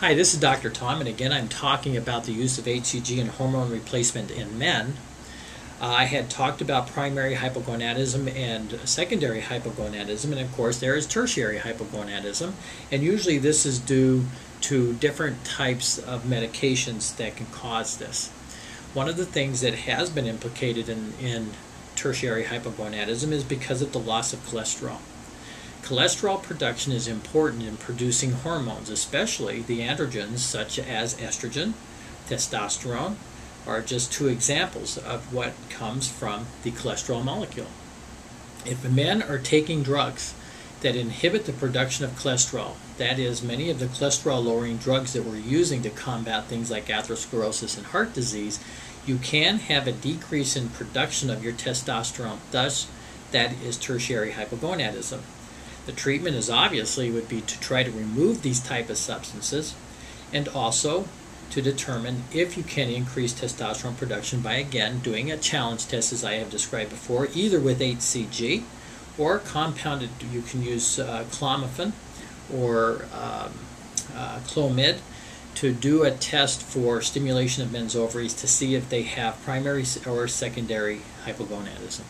Hi, this is Dr. Tom, and again I'm talking about the use of HCG and hormone replacement in men. Uh, I had talked about primary hypogonadism and secondary hypogonadism, and of course there is tertiary hypogonadism, and usually this is due to different types of medications that can cause this. One of the things that has been implicated in, in tertiary hypogonadism is because of the loss of cholesterol. Cholesterol production is important in producing hormones, especially the androgens such as estrogen, testosterone, are just two examples of what comes from the cholesterol molecule. If men are taking drugs that inhibit the production of cholesterol, that is, many of the cholesterol lowering drugs that we're using to combat things like atherosclerosis and heart disease, you can have a decrease in production of your testosterone. Thus, that is tertiary hypogonadism. The treatment is obviously would be to try to remove these type of substances and also to determine if you can increase testosterone production by again doing a challenge test as I have described before, either with HCG or compounded, you can use uh, clomiphene or um, uh, Clomid to do a test for stimulation of men's ovaries to see if they have primary or secondary hypogonadism.